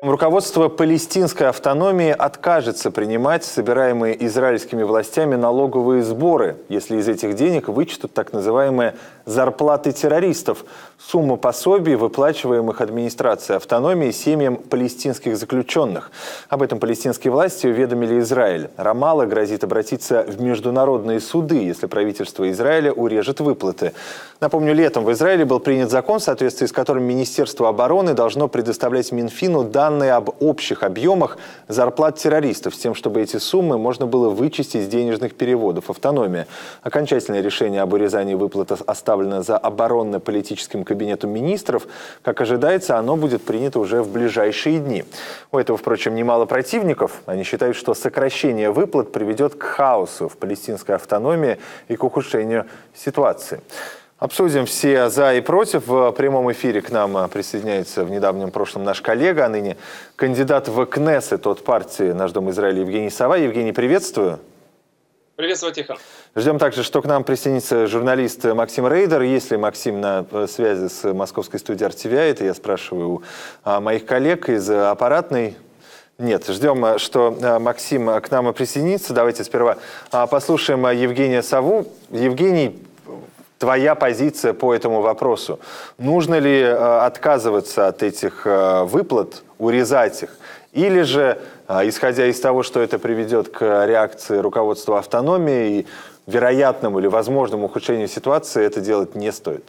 Руководство палестинской автономии откажется принимать собираемые израильскими властями налоговые сборы, если из этих денег вычтут так называемые зарплаты террористов, сумму пособий, выплачиваемых администрацией автономии семьям палестинских заключенных. Об этом палестинские власти уведомили Израиль. Рамала грозит обратиться в международные суды, если правительство Израиля урежет выплаты. Напомню, летом в Израиле был принят закон, в соответствии с которым Министерство обороны должно предоставлять Минфину данные об общих объемах зарплат террористов, с тем, чтобы эти суммы можно было вычесть из денежных переводов. Автономия. Окончательное решение об урезании выплат оставлено представлено за оборонно-политическим кабинетом министров, как ожидается, оно будет принято уже в ближайшие дни. У этого, впрочем, немало противников. Они считают, что сокращение выплат приведет к хаосу в палестинской автономии и к ухудшению ситуации. Обсудим все за и против. В прямом эфире к нам присоединяется в недавнем прошлом наш коллега, а ныне кандидат в Кнессет от партии «Наш дом Израиля» Евгений Сова. Евгений, приветствую. Приветствую, Тихон. Ждем также, что к нам присоединится журналист Максим Рейдер. Если Максим на э, связи с московской студией RTVI, это я спрашиваю у а, моих коллег из аппаратной. Нет, ждем, э, что э, Максим к нам присоединится. Давайте сперва а, послушаем Евгения Саву. Евгений, твоя позиция по этому вопросу. Нужно ли отказываться от этих выплат, урезать их? Или же а, исходя из того, что это приведет к реакции руководства автономии и вероятному или возможному ухудшению ситуации, это делать не стоит.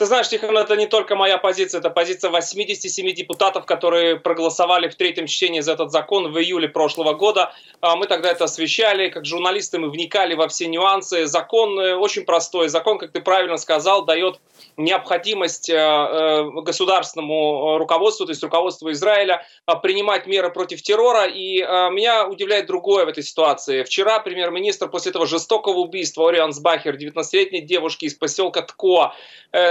Ты знаешь, Тихон, это не только моя позиция, это позиция 87 депутатов, которые проголосовали в третьем чтении за этот закон в июле прошлого года. А, мы тогда это освещали, как журналисты мы вникали во все нюансы. Закон э, очень простой. Закон, как ты правильно сказал, дает необходимость э, э, государственному руководству, то есть руководству Израиля, принимать меры против террора. И меня удивляет другое в этой ситуации. Вчера премьер-министр после этого жестокого убийства Ориан Сбахер, 19-летней девушки из поселка Ткоа,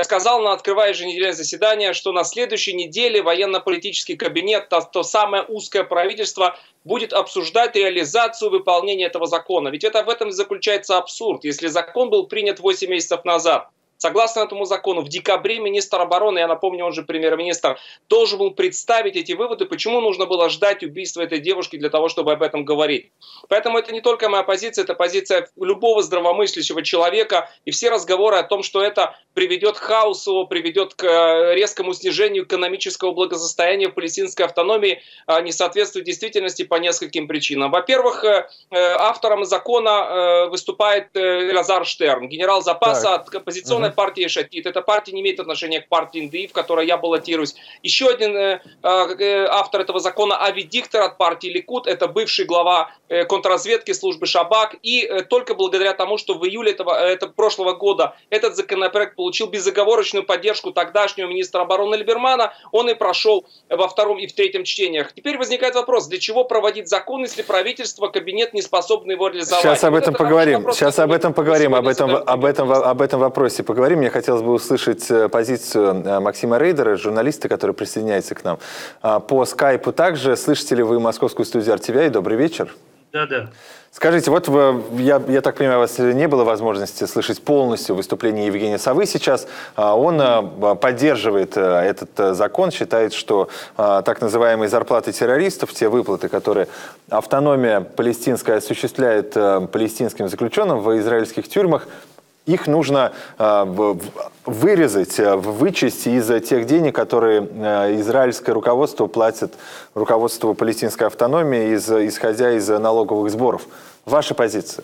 сказал, сказал на открывая еженедельное заседание, что на следующей неделе военно-политический кабинет, то, то самое узкое правительство, будет обсуждать реализацию выполнения этого закона. Ведь это в этом и заключается абсурд. Если закон был принят 8 месяцев назад, Согласно этому закону, в декабре министр обороны, я напомню, он же премьер-министр, должен был представить эти выводы, почему нужно было ждать убийства этой девушки для того, чтобы об этом говорить. Поэтому это не только моя позиция, это позиция любого здравомыслящего человека. И все разговоры о том, что это приведет к хаосу, приведет к э, резкому снижению экономического благосостояния в палестинской автономии, а, не соответствуют действительности по нескольким причинам. Во-первых, э, э, автором закона выступает Лазар Штерн, генерал запаса так. от оппозиционной угу. партии Шатит. Эта партия не имеет отношения к партии НДИ, в которой я баллотируюсь. Еще один автор этого закона, Ави Диктор от партии Ликут, это бывший глава контрразведки службы Шабак. И только благодаря тому, что в июле этого, этого прошлого года этот законопроект получил безоговорочную поддержку тогдашнего министра обороны Либермана, он и прошел во втором и в третьем чтениях. Теперь возникает вопрос, для чего проводить закон, если правительство, кабинет не способны его реализовать? Сейчас об этом вот поговорим. Сейчас об этом поговорим, об этом, об этом, об этом вопросе поговорим. Мне хотелось бы услышать э, позицию э, Максима Рейдера, журналиста, который присоединяется к нам. А, по скайпу также. Слышите ли вы московскую студию RTVI? Добрый вечер. Да, да. Скажите, вот я, я так понимаю, у вас не было возможности слышать полностью выступление Евгения Совы сейчас. А, он э, поддерживает этот закон, считает, что так называемые зарплаты террористов, те выплаты, которые автономия палестинская осуществляет палестинским заключенным в израильских тюрьмах, их нужно э, вырезать, э, вычесть из тех денег, которые э, израильское руководство платит руководству палестинской автономии, из, исходя из налоговых сборов. Ваша позиция?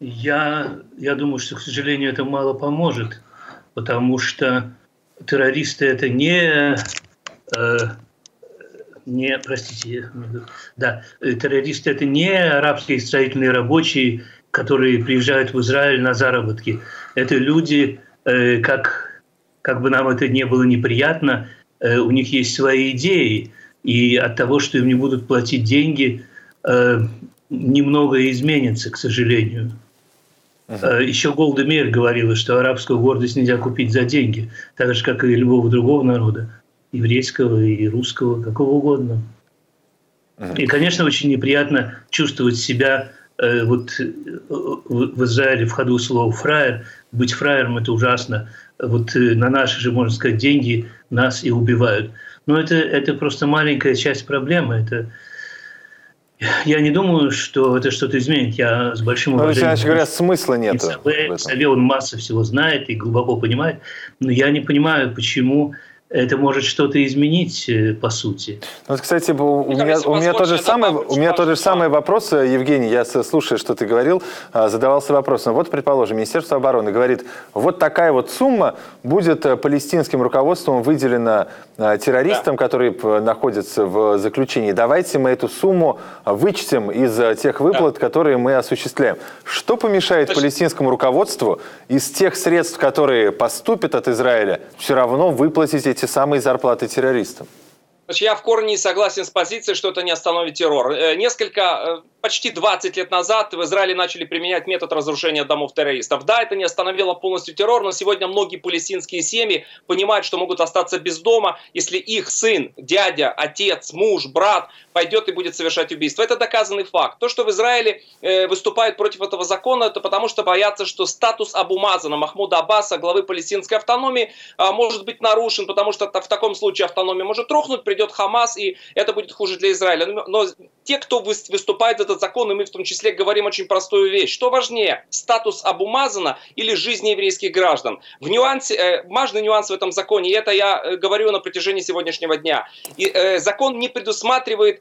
Я, я думаю, что, к сожалению, это мало поможет, потому что террористы это не не, простите, да, террористы это не арабские строительные рабочие, которые приезжают в Израиль на заработки. Это люди, э, как, как бы нам это не было неприятно, э, у них есть свои идеи, и от того, что им не будут платить деньги, э, немного изменится, к сожалению. Uh-huh. Еще Голда Мейер говорила, что арабскую гордость нельзя купить за деньги, так же, как и любого другого народа, еврейского и русского, какого угодно. Uh-huh. И, конечно, очень неприятно чувствовать себя вот в Израиле в ходу слово «фраер», быть фраером – это ужасно. Вот на наши же, можно сказать, деньги нас и убивают. Но это, это просто маленькая часть проблемы. Это, я не думаю, что это что-то изменит. Я с большим уважением... Ну, говоря, смысла нет. Саве, он масса всего знает и глубоко понимает. Но я не понимаю, почему это может что-то изменить э, по сути. Ну, вот, кстати, у меня, у меня тот же самый, у меня тот же самый вопрос, э, Евгений, я слушаю, что ты говорил, а, задавался вопросом. Вот, предположим, Министерство обороны говорит, вот такая вот сумма будет э, палестинским руководством выделена террористам, да. которые находятся в заключении. Давайте мы эту сумму вычтем из тех выплат, да. которые мы осуществляем. Что помешает Значит, палестинскому руководству из тех средств, которые поступят от Израиля, все равно выплатить эти самые зарплаты террористам? Я в корне не согласен с позицией, что это не остановит террор. Э, несколько э, почти 20 лет назад в Израиле начали применять метод разрушения домов террористов. Да, это не остановило полностью террор, но сегодня многие палестинские семьи понимают, что могут остаться без дома, если их сын, дядя, отец, муж, брат пойдет и будет совершать убийство. Это доказанный факт. То, что в Израиле э, выступают против этого закона, это потому что боятся, что статус Абумазана, Махмуда Аббаса, главы палестинской автономии, э, может быть нарушен, потому что в таком случае автономия может рухнуть, придет Хамас, и это будет хуже для Израиля. Но, но те, кто выступает этот закон, и мы в том числе говорим очень простую вещь. Что важнее, статус Абумазана или жизни еврейских граждан? В нюансе, э, важный нюанс в этом законе, и это я э, говорю на протяжении сегодняшнего дня. И, э, закон не предусматривает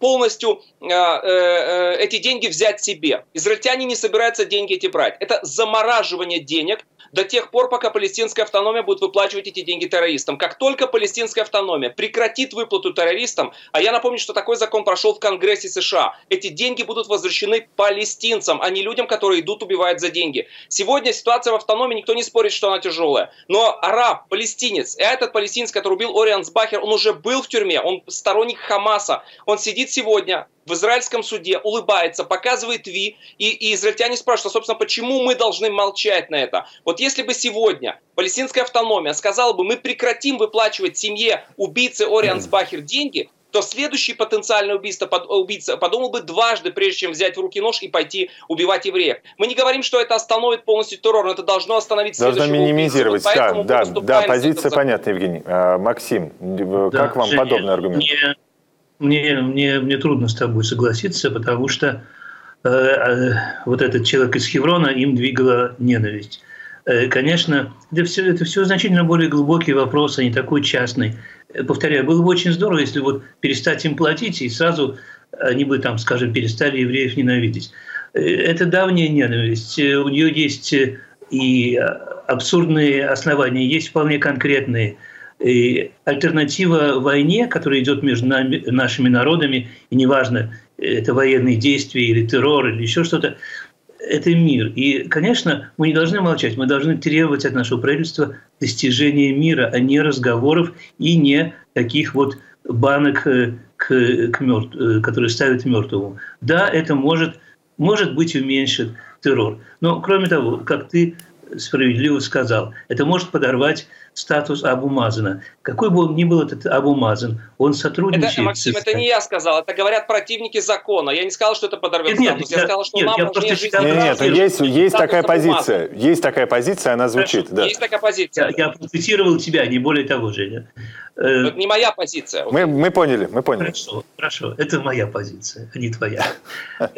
полностью э, э, эти деньги взять себе. Израильтяне не собираются деньги эти брать. Это замораживание денег до тех пор, пока палестинская автономия будет выплачивать эти деньги террористам. Как только палестинская автономия прекратит выплату террористам, а я напомню, что такой закон прошел в Конгрессе США, эти деньги будут возвращены палестинцам, а не людям, которые идут убивать за деньги. Сегодня ситуация в автономии, никто не спорит, что она тяжелая. Но араб, палестинец, и этот палестинец, который убил Орианс Бахер, он уже был в тюрьме, он сторонник Хамаса, он он сидит сегодня в израильском суде, улыбается, показывает Ви, и, и израильтяне спрашивают, а, собственно, почему мы должны молчать на это? Вот если бы сегодня палестинская автономия сказала бы, мы прекратим выплачивать семье убийцы Орианс Бахер деньги, то следующий потенциальный убийца, под, убийца подумал бы дважды, прежде чем взять в руки нож и пойти убивать евреев. Мы не говорим, что это остановит полностью террор, но это должно остановить Должно минимизировать, убийцу, да, да, да, позиция понятна, Евгений. А, Максим, да, как вам подобный аргумент? Не, мне, мне, мне трудно с тобой согласиться, потому что э, э, вот этот человек из Хеврона им двигала ненависть. Э, конечно, это все, это все значительно более глубокий вопрос, а не такой частный. Э, повторяю, было бы очень здорово, если вот перестать им платить, и сразу они бы, там, скажем, перестали евреев ненавидеть. Э, это давняя ненависть. У нее есть и абсурдные основания, есть вполне конкретные – и альтернатива войне, которая идет между нами, нашими народами, и неважно, это военные действия или террор или еще что-то, это мир. И, конечно, мы не должны молчать, мы должны требовать от нашего правительства достижения мира, а не разговоров и не таких вот банок, э, к, к мертв, э, которые ставят мертвому. Да, это может, может быть уменьшит террор. Но, кроме того, как ты справедливо сказал, это может подорвать статус Абу Мазана. Какой бы он ни был этот Абу Мазан, он сотрудничает это, Максим, с... это не я сказал, это говорят противники закона. Я не сказал, что это подорвет нет, статус. Нет, я, сказал, что нет, нам важнее жизнь. Нет, нет, есть, есть такая позиция. Есть такая позиция, она звучит. Хорошо, да. Есть такая позиция. Я, я процитировал тебя, не более того, Женя. Э, это не моя позиция. Мы, мы поняли, мы поняли. Хорошо, хорошо. Это моя позиция, а не твоя.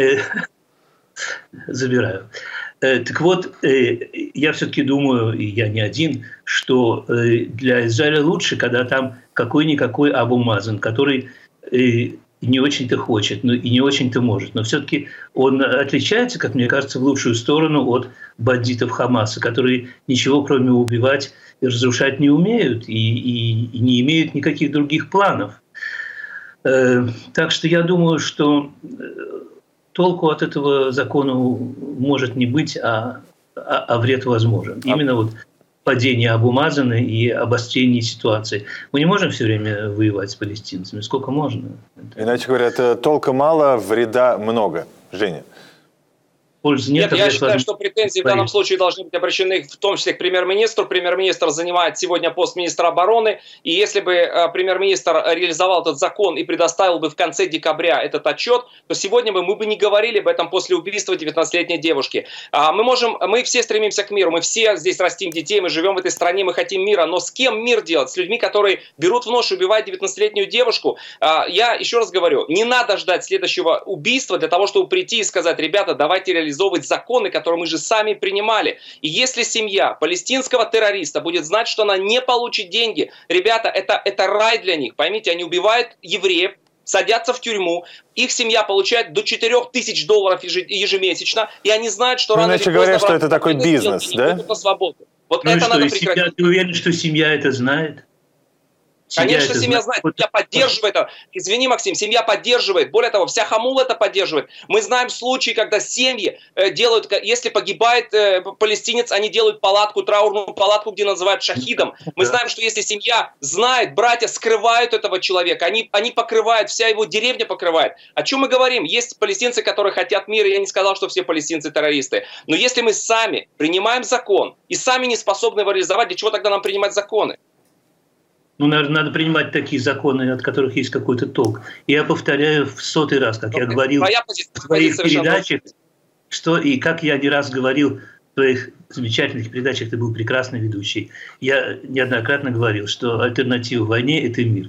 Забираю. Э, так вот, э, я все-таки думаю, и я не один, что э, для Израиля лучше, когда там какой-никакой Абу Мазан, который не очень-то хочет, но и не очень-то может. Но все-таки он отличается, как мне кажется, в лучшую сторону от бандитов Хамаса, которые ничего кроме убивать и разрушать не умеют и, и, и не имеют никаких других планов. Так что я думаю, что толку от этого закона может не быть, а, а, а вред возможен. А Именно вот падение Абумазана и обострение ситуации. Мы не можем все время воевать с палестинцами. Сколько можно? Иначе говоря, это толка мало, вреда много. Женя. Пользы нет. Нет, я считаю, что претензии в данном случае должны быть обращены в том числе к премьер-министру. Премьер-министр занимает сегодня пост министра обороны, и если бы э, премьер-министр реализовал этот закон и предоставил бы в конце декабря этот отчет, то сегодня бы мы бы не говорили об этом после убийства 19-летней девушки. А мы можем, мы все стремимся к миру, мы все здесь растим детей, мы живем в этой стране, мы хотим мира, но с кем мир делать? С людьми, которые берут в нож и убивают 19-летнюю девушку? А, я еще раз говорю, не надо ждать следующего убийства для того, чтобы прийти и сказать, ребята, давайте реализовать реализовывать законы, которые мы же сами принимали. И если семья палестинского террориста будет знать, что она не получит деньги, ребята, это, это рай для них. Поймите, они убивают евреев, садятся в тюрьму, их семья получает до 4 тысяч долларов ежемесячно, и они знают, что ну, рано или поздно... говоря, что это такой бизнес, да? На свободу. Вот ну это что, надо прекратить. Семья, ты уверен, что семья это знает? Конечно, семья знает, семья поддерживает это. Извини, Максим, семья поддерживает. Более того, вся Хамула это поддерживает. Мы знаем случаи, когда семьи э, делают, если погибает э, палестинец, они делают палатку, траурную палатку, где называют шахидом. Мы знаем, что если семья знает, братья скрывают этого человека, они, они покрывают, вся его деревня покрывает. О чем мы говорим? Есть палестинцы, которые хотят мира, я не сказал, что все палестинцы террористы. Но если мы сами принимаем закон и сами не способны его реализовать, для чего тогда нам принимать законы? Ну, наверное, надо принимать такие законы, от которых есть какой-то толк. И я повторяю в сотый раз, как я говорил в своих передачах, что и как я не раз говорил в своих замечательных передачах, ты был прекрасный ведущий, я неоднократно говорил, что альтернатива войне – это мир.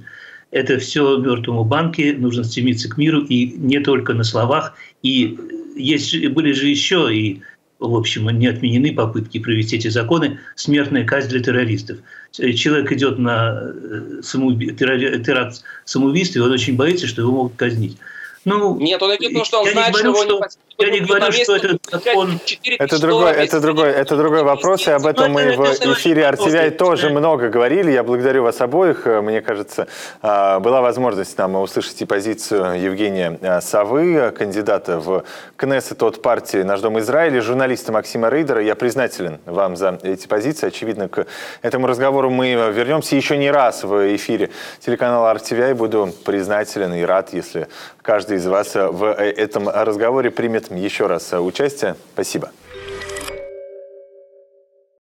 Это все мертвому банке, нужно стремиться к миру, и не только на словах. И есть, были же еще и в общем, не отменены попытки провести эти законы, смертная казнь для террористов. Человек идет на э, самоуби... теракт самоубийства, и он очень боится, что его могут казнить. Ну, Нет, он потому что он знает, говорю, что, что я не говорю, что это закон... Это другой, это другой, это другой вопрос, и об этом мы в эфире RTVI тоже много говорили. Я благодарю вас обоих. Мне кажется, а, была возможность нам услышать и позицию Евгения а, Савы, кандидата в Кнессет от партии «Наш дом Израиля», журналиста Максима Рейдера. Я признателен вам за эти позиции. Очевидно, к этому разговору мы вернемся еще не раз в эфире телеканала RTVI. Буду признателен и рад, если каждый из вас в этом разговоре примет еще раз участие. Спасибо.